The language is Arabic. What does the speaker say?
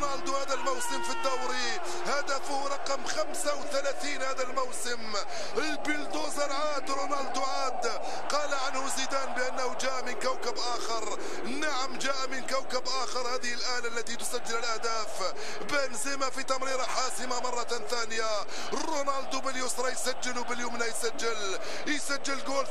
رونالدو هذا الموسم في الدوري. هدفه رقم 35 هذا الموسم. البلدوزر عاد رونالدو عاد. قال عنه زيدان بأنه جاء من كوكب آخر. نعم جاء من كوكب آخر. هذه الآلة التي تسجل الأهداف. بنزيما في تمريرة حاسمة مرة ثانية. رونالدو باليسرى يسجل وباليمنى يسجل. يسجل جول